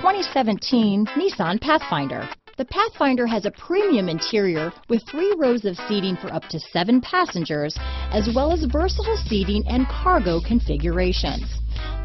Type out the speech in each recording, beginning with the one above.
2017 Nissan Pathfinder. The Pathfinder has a premium interior with three rows of seating for up to seven passengers, as well as versatile seating and cargo configurations.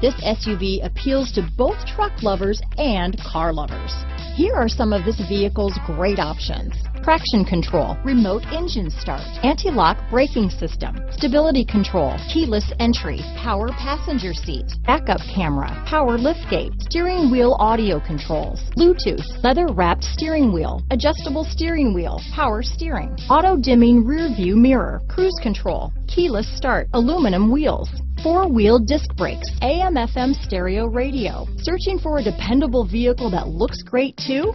This SUV appeals to both truck lovers and car lovers. Here are some of this vehicle's great options. Traction control, remote engine start, anti-lock braking system, stability control, keyless entry, power passenger seat, backup camera, power liftgate, steering wheel audio controls, Bluetooth, leather wrapped steering wheel, adjustable steering wheel, power steering, auto dimming rear view mirror, cruise control, keyless start, aluminum wheels, four-wheel disc brakes, AM FM stereo radio. Searching for a dependable vehicle that looks great too?